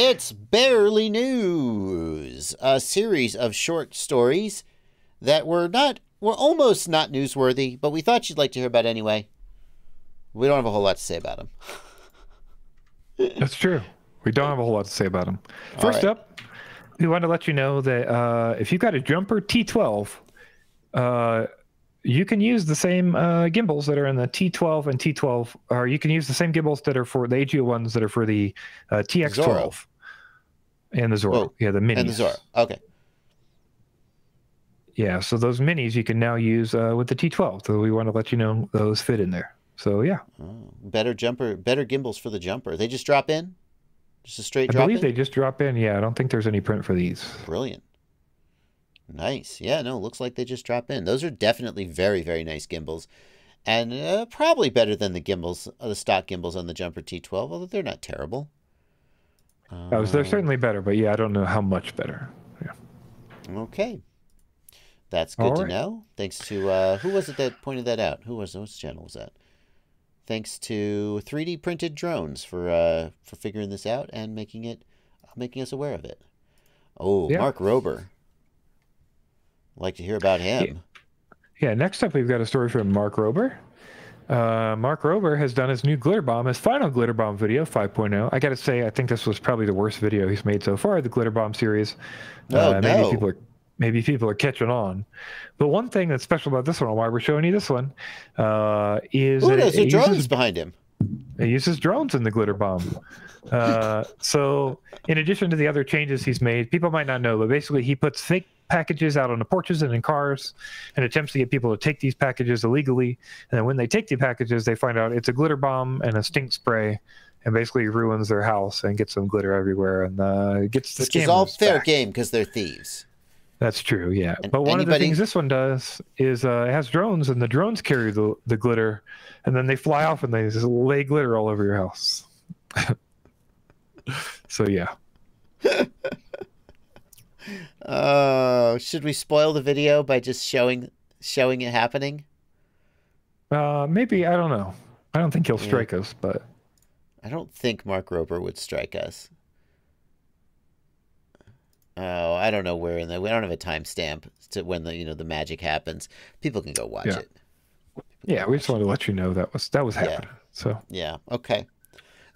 It's Barely News, a series of short stories that were not, were almost not newsworthy, but we thought you'd like to hear about anyway. We don't have a whole lot to say about them. That's true. We don't have a whole lot to say about them. First right. up, we want to let you know that uh, if you've got a jumper T12, uh, you can use the same uh, gimbals that are in the T12 and T12, or you can use the same gimbals that are for the AGO ones that are for the uh, TX12 Zorro. and the Zorro. Oh, yeah, the minis. And the Zorro. Okay. Yeah, so those minis you can now use uh, with the T12. So we want to let you know those fit in there. So yeah, Oh, better jumper, better gimbals for the jumper. They just drop in? Just a straight I drop believe in? they just drop in. Yeah, I don't think there's any print for these. Brilliant. Nice. Yeah, no, looks like they just drop in. Those are definitely very, very nice gimbals. And uh, probably better than the gimbals, uh, the stock gimbals on the Jumper T12, although they're not terrible. Uh, they're Uh, certainly better, but yeah, I don't know how much better. Yeah. Okay. That's good All to right. know. Thanks to, uh, who was it that pointed that out? Who was, whose channel was that? Thanks to 3D printed drones for, uh, for figuring this out and making it, making us aware of it. Oh, Yeah. Mark Rober. Like to hear about him. Yeah, next up we've got a story from Mark Rober. Uh, Mark Rober has done his new glitter bomb, his final glitter bomb video, 5.0. I got to say, I think this was probably the worst video he's made so far, the glitter bomb series. Oh, uh, maybe no. people are maybe people are catching on. But one thing that's special about this one, why we're showing you this one, uh, is Ooh, that there's it, it drones uses behind him. It uses drones in the glitter bomb. Uh, so, in addition to the other changes he's made, people might not know, but basically he puts fake packages out on the porches and in cars, and attempts to get people to take these packages illegally. And then when they take the packages, they find out it's a glitter bomb and a stink spray, and basically ruins their house and gets some glitter everywhere and uh, gets the Which is all fair back. game because they're thieves. That's true, yeah. And but one of the things this one does is uh, it has drones, and the drones carry the, the glitter, and then they fly off and they just lay glitter all over your house. so yeah, Oh, should we spoil the video by just showing showing it happening? uh, maybe I don't know. I don't think he'll Yeah. strike us, but I don't think Mark Rober would strike us. Oh, I don't know where in the we don't have a timestamp to when the you know the magic happens. People can go watch Yeah. it. yeah, we just wanted to let you know that was that was Yeah. happening. So Yeah. Okay.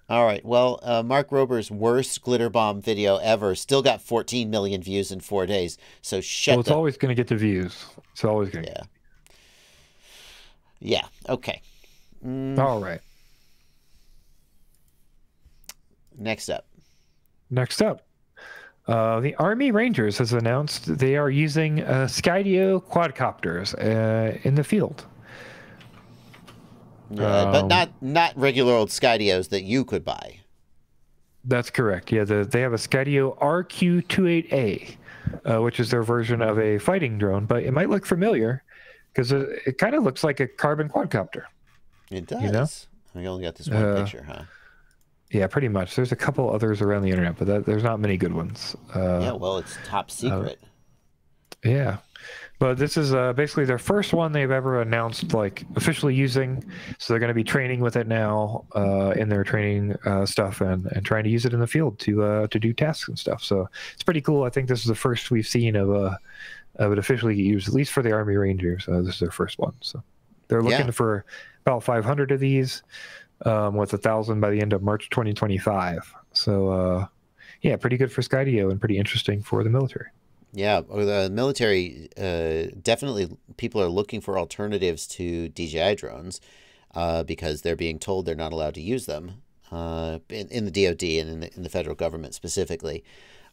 All right. Well, uh, Mark Rober's worst glitter bomb video ever still got 14 million views in four days. So shut well, it's the always going to get the views. It's always going to. yeah. Yeah. Okay. Mm, All right. Next up. Next up, uh, the Army Rangers has announced they are using uh, Skydio quadcopters uh, in the field. Uh, but Um, not not regular old Skydios that you could buy. That's correct. Yeah, the, they have a Skydio RQ28A, uh, which is their version of a fighting drone, but it might look familiar because it, it kind of looks like a carbon quadcopter. It does. You know? We only got this one Uh, picture, huh? Yeah, pretty much. There's a couple others around the internet, but that, there's not many good ones. Uh, yeah, well, it's top secret. Yeah. But this is uh, basically their first one they've ever announced, like officially using. So they're going to be training with it now uh, in their training uh, stuff and, and trying to use it in the field to uh, to do tasks and stuff. So it's pretty cool. I think this is the first we've seen of uh, of it officially used, at least for the Army Rangers. Uh, this is their first one. So they're looking Yeah. for about 500 of these, um, with a thousand by the end of March 2025. So uh, yeah, pretty good for Skydio and pretty interesting for the military. Yeah, the military uh, definitely people are looking for alternatives to DJI drones uh, because they're being told they're not allowed to use them uh, in, in the DoD and in the, in the federal government specifically,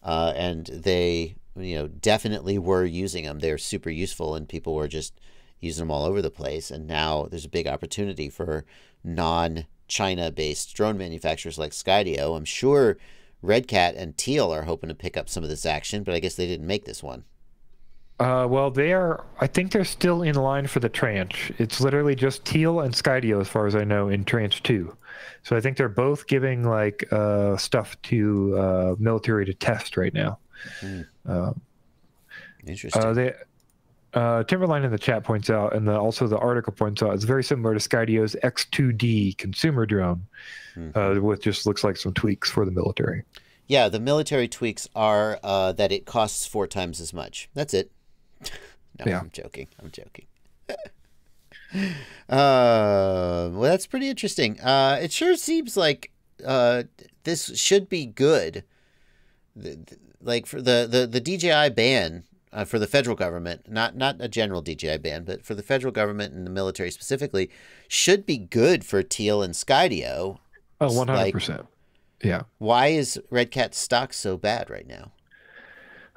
uh, and they you know definitely were using them. They're super useful, and people were just using them all over the place. And now there's a big opportunity for non-China based drone manufacturers like Skydio. I'm sure. Red Cat and Teal are hoping to pick up some of this action, but I guess they didn't make this one. Uh, well, they are. I think they're still in line for the tranche. It's literally just Teal and Skydio, as far as I know, in tranche two. So I think they're both giving like uh, stuff to uh, military to test right now. Uh, Interesting. uh, they, uh, Timberline in the chat points out, and the, also the article points out, it's very similar to Skydio's X2D consumer drone, Mhm. uh, with just looks like some tweaks for the military. Yeah, the military tweaks are uh, that it costs four times as much. That's it. no, Yeah. I'm joking. I'm joking. uh, well, that's pretty interesting. Uh, it sure seems like uh, this should be good. Like for the, the, the DJI ban uh, for the federal government, not not a general DJI ban, but for the federal government and the military specifically, should be good for Teal and Skydio. Oh, one hundred percent. Yeah. Why is Red Cat's stock so bad right now?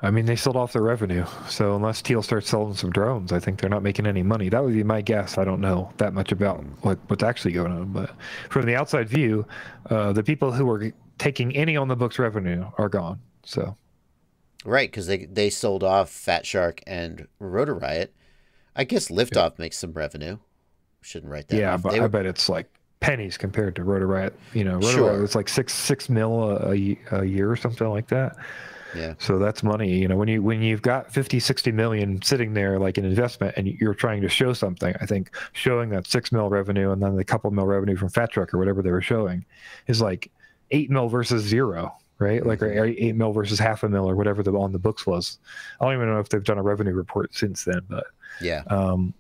I mean, they sold off their revenue. So unless Teal starts selling some drones, I think they're not making any money. That would be my guess. I don't know that much about what, what's actually going on. But from the outside view, uh, the people who are taking any on the books revenue are gone. So Right, because they they sold off Fat Shark and Rotor Riot. I guess Liftoff makes some revenue. Shouldn't write that. yeah, off. but I bet it's like pennies compared to Rotor Riot. You know, Rotor Sure. Riot was like six six mil a, a, a year or something like that. yeah, So that's money. You know, when you when you've got 50, 60 million sitting there like an investment and you're trying to show something, I think showing that six mil revenue and then the couple mil revenue from Fat Shark or whatever they were showing is like eight mil versus zero, right? Like or eight mil versus half a mil or whatever the on the books was. I don't even know if they've done a revenue report since then, but yeah, um,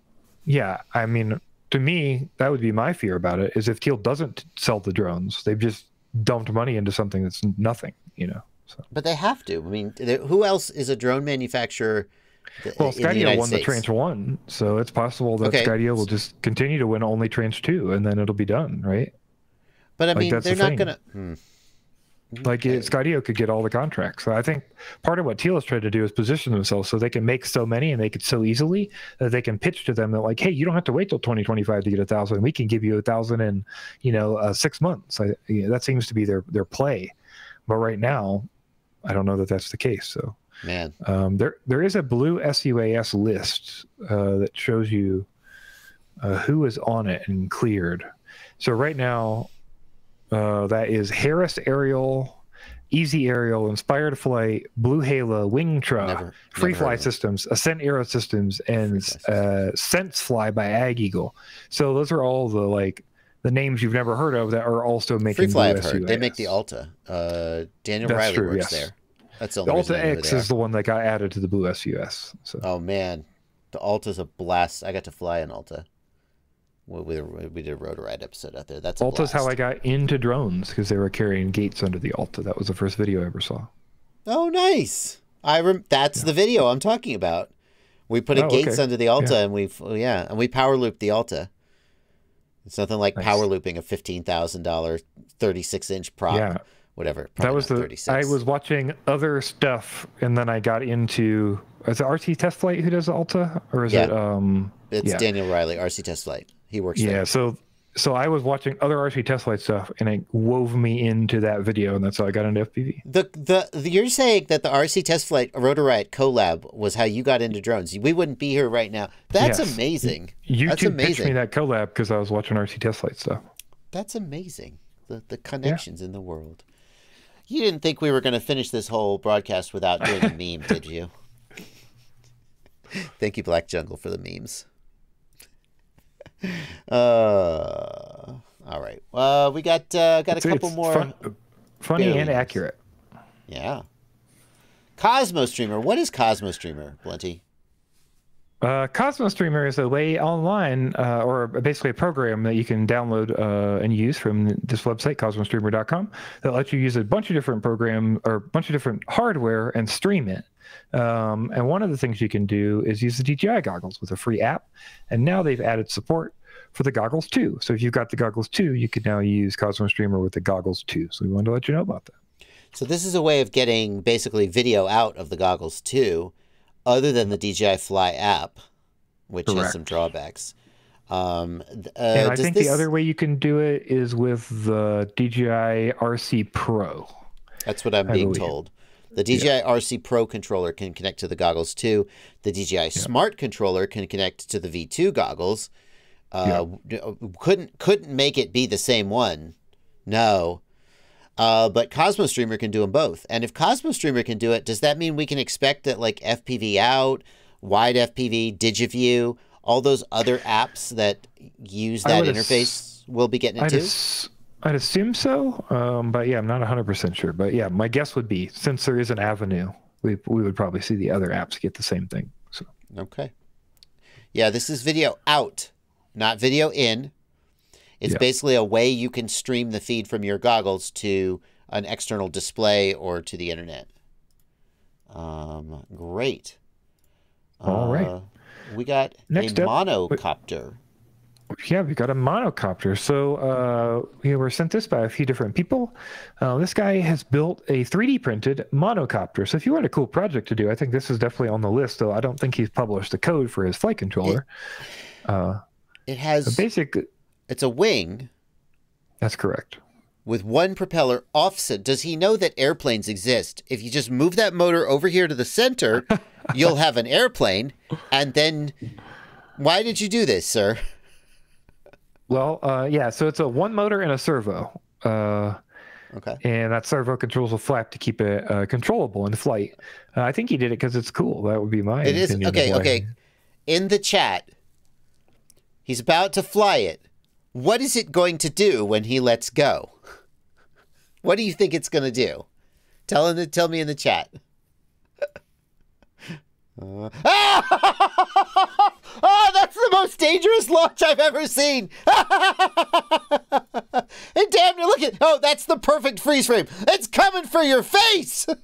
yeah, I mean, to me, that would be my fear about it. Is if Teal doesn't sell the drones, they've just dumped money into something that's nothing, you know. So. but they have to. I mean, who else is a drone manufacturer? th- Well, the Skydio won the States? tranche one, so it's possible that Okay. Skydio will just continue to win only tranche two, and then it'll be done, right? But I mean, that's they're the not thing. gonna. Hmm. Like it, Skydio could get all the contracts. So I think part of what Teal is trying to do is position themselves so they can make so many and make it so easily that they can pitch to them that like, hey, you don't have to wait till 2025 to get a thousand. We can give you a thousand in, you know, uh, six months. I, you know, that seems to be their their play. But right now, I don't know that that's the case. So Man, Um, there, there is a blue SUAS list uh, that shows you uh, who is on it and cleared. So right now, uh, that is Harris Aerial, Easy Aerial, Inspired Flight, Blue Halo, Wingtra, Never- Free never Fly. Systems, Ascent Aero Systems, and uh, Sense Fly by Ag Eagle. So those are all the like the names you've never heard of that are also making Free Fly, I've heard. They make the Alta. Uh, Daniel That's Riley true, works yes. there. That's the The Alta X is the one that got added to the blue SUAS. So. Oh man, the Alta's a blast. I got to fly an Alta. We, we, we did a Rotor Riot episode out there. That's Alta's how I got into drones because they were carrying gates under the Alta. That was the first video I ever saw. Oh, nice. I rem- that's the video I'm talking about. We put a Oh, gates okay. under the Alta, and we yeah, and we power looped the Alta. It's nothing like Nice. power looping a fifteen thousand dollar, thirty six inch prop, Yeah. whatever. that was the. 36. I was watching other stuff, and then I got into. Is it RC Test Flight who does the Alta, or is Yeah. it? Um, It's yeah. Daniel Riley, RC Test Flight. He works yeah. there. So, so I was watching other RC Test Flight stuff, and it wove me into that video, and that's how I got into FPV. The, the the you're saying that the RC Test Flight Rotor Riot collab was how you got into drones. We wouldn't be here right now. That's Yes. amazing. YouTube That's pitched me amazing. that collab because I was watching RC Test Flight stuff. That's amazing. The the connections in the world. You didn't think we were going to finish this whole broadcast without doing a meme, did you? Thank you, Black Jungle, for the memes. Uh, all right. Uh, we got uh, got a It's- couple it's more. fun- funny and accurate. Yeah. Cosmo Streamer. What is Cosmo Streamer, Blunty? Uh, Cosmo Streamer is a way online, uh, or basically a program that you can download uh, and use from this website, cosmostreamer.com, that lets you use a bunch of different program or a bunch of different hardware and stream it. Um, and one of the things you can do is use the DJI goggles with a free app. And now they've added support for the goggles 2. So if you've got the goggles 2, you can now use Cosmo Streamer with the goggles 2. So we wanted to let you know about that. So this is a way of getting basically video out of the goggles 2, other than the DJI Fly app, which has some drawbacks. Um, uh, and I think this- the other way you can do it is with the DJI RC Pro. That's what I'm I being believe. told. The DJI RC Pro controller can connect to the goggles 2. The DJI Smart controller can connect to the V2 goggles. Uh, w- Couldn't couldn't make it be the same one. No. Uh, but Cosmo Streamer can do them both. And if Cosmo Streamer can do it, does that mean we can expect that like FPV out, wide FPV, DigiView, all those other apps that use that interface will be getting it I'd, too? ass- I'd assume so, um, but yeah, I'm not 100% sure. But yeah, my guess would be since there is an avenue, we, we would probably see the other apps get the same thing. So Okay. Yeah, this is video out, not video in. It's Yeah. basically a way you can stream the feed from your goggles to an external display or to the internet. Um, great. All right. Uh, We got Next a up- monocopter. yeah, we got a monocopter. So uh, we were sent this by a few different people. Uh, this guy has built a 3D printed monocopter. So if you want a cool project to do, I think this is definitely on the list. Though I don't think he's published the code for his flight controller. Uh, It has basic. It's a wing That's correct. with one propeller offset. Does he know that airplanes exist? If you just move that motor over here to the center, you'll have an airplane. And then, why did you do this, sir? Well, uh, yeah. So it's a one motor and a servo. Uh, Okay. and that servo controls a flap to keep it uh, controllable in flight. Uh, I think he did it because it's cool. That would be my It is okay. Okay. In the chat, he's about to fly it. What is it going to do when he lets go? What do you think it's going to do? Tell him. Tell me in the chat. Uh, oh, that's the most dangerous launch I've ever seen. and damn, look at. Oh, that's the perfect freeze frame. It's coming for your face.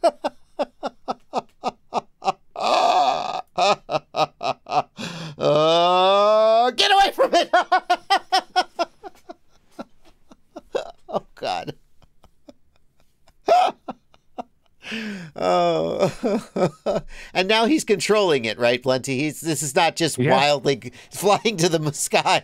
Oh, get away from it! oh God. oh, and now he's controlling it, right, Blunty? He's this is not just Yeah. wildly flying to the sky.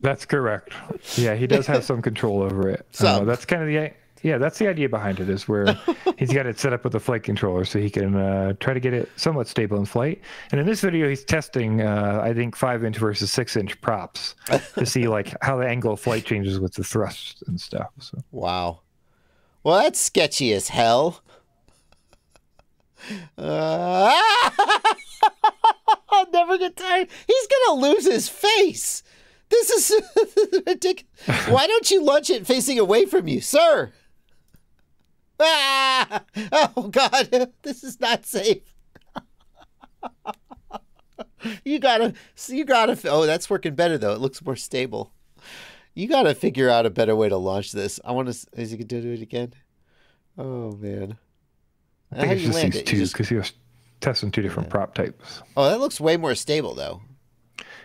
That's correct. Yeah, he does have some control over it. Uh, that's kind of the yeah, that's the idea behind it is where he's got it set up with a flight controller so he can uh, try to get it somewhat stable in flight. And in this video, he's testing uh, I think five inch versus six inch props to see like how the angle of flight changes with the thrust and stuff. So Wow. Well, that's sketchy as hell. Uh, I'll never get tired. He's gonna lose his face. This is ridiculous. Why don't you launch it facing away from you, sir? Ah! Oh God, this is not safe. you gotta, you gotta. Oh, that's working better though. It looks more stable. You got to figure out a better way to launch this. I want to. Is you can do it again? Oh man. I think it's just these it? You two just- because he was testing two different prop types. Oh, that looks way more stable though.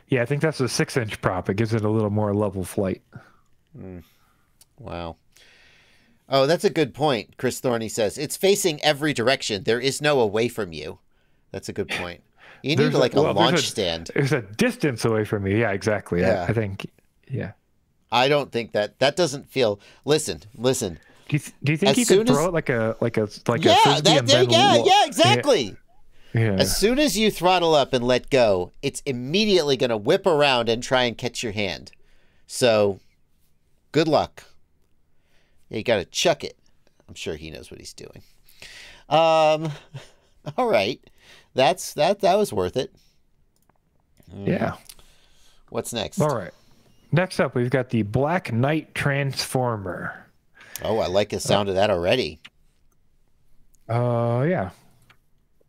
Yeah, I think that's a six inch prop. It gives it a little more level flight. Hmm. Wow. Oh, that's a good point. Chris Thorney says it's facing every direction. There is no away from you. That's a good point. You need There's a- like a well, there's launch a- stand. There's a distance away from me. Yeah, exactly. Yeah. I, I think. Yeah. I don't think that that doesn't feel. Listen, listen. Do you, th- do you think As you could throw as- it like a like a like a yeah, frisbee that, there, yeah, yeah, exactly. Yeah. As soon as you throttle up and let go, it's immediately going to whip around and try and catch your hand. So, good luck. You got to chuck it. I'm sure he knows what he's doing. Um, all right, that's that. That was worth it. yeah. What's next? All right. Next up, we've got the Black Knight Transformer. Oh, I like the sound of that already. Uh, yeah.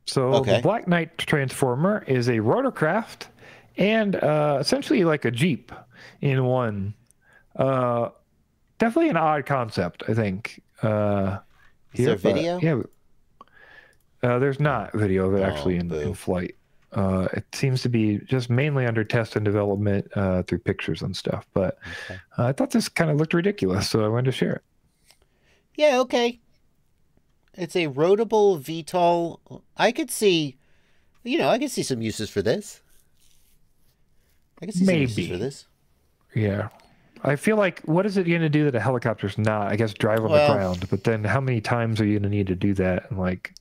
So Okay. the Black Knight Transformer is a rotorcraft and uh, essentially like a Jeep in one. Uh, definitely an odd concept, I think. Uh, Is there video? yeah. Uh, there's not video of it actually Oh, in, in flight. Uh, it seems to be just mainly under test and development uh, through pictures and stuff. But Okay. uh, I thought this kind of looked ridiculous, so I wanted to share it. Yeah, okay. It's a rotable VTOL. I could see, you know, I could see some uses for this. I could see some uses Maybe. for this. Yeah. I feel like what is it going to do that a helicopter's not? I guess drive on Well- the ground. But then how many times are you going to need to do that? And like,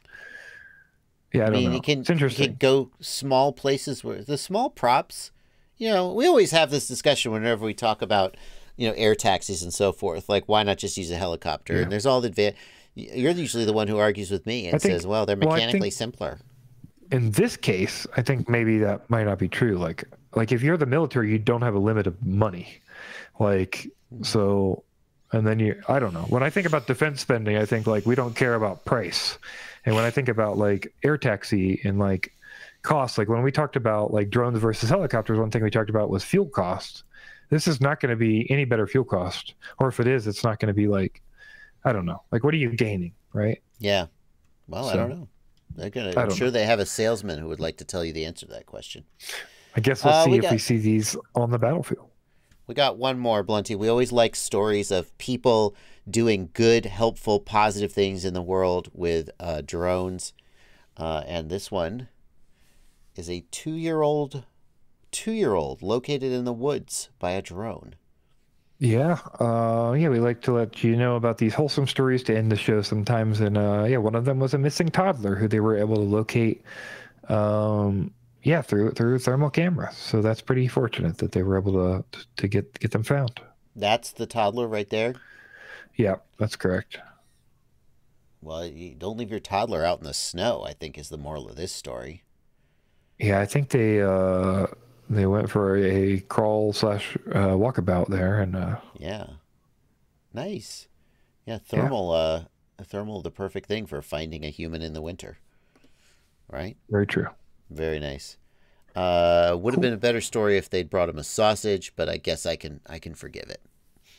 yeah, I I don't mean, know. you can, it's interesting. can go small places where the small props, you know, we always have this discussion whenever we talk about, you know, air taxis and so forth. Like, why not just use a helicopter? Yeah. And there's all the adva- You're usually the one who argues with me and think- says, well, they're well, mechanically think- simpler. In this case, I think maybe that might not be true. Like, like if you're the military, you don't have a limit of money. Like, mm-hmm. so And then you, I don't know. When I think about defense spending, I think like we don't care about price. And when I think about like air taxi and like costs, like when we talked about like drones versus helicopters, one thing we talked about was fuel costs. This is not going to be any better fuel cost, or if it is, it's not going to be like, I don't know. Like, what are you gaining, right? Yeah. Well, I don't know. They're gonna, I'm sure they have a salesman who would like to tell you the answer to that question. I guess we'll Uh, see we if got- we see these on the battlefield. We got one more, Blunty. We always like stories of people doing good, helpful, positive things in the world with uh, drones. Uh, and this one is a two-year-old, two-year-old located in the woods by a drone. Yeah, uh, yeah, we like to let you know about these wholesome stories to end the show sometimes. And uh, yeah, one of them was a missing toddler who they were able to locate. Um, yeah, through through thermal cameras. So that's pretty fortunate that they were able to to get get them found. That's the toddler right there. Yeah, that's correct. Well, don't leave your toddler out in the snow. I think is the moral of this story. Yeah, I think they uh, they went for a crawl slash uh, walkabout there, and uh, Yeah. Nice. Yeah, thermal uh thermal the perfect thing for finding a human in the winter. Right? very true. Very nice. Uh would have been a better story if they'd brought him a sausage, but I guess I can I can forgive it.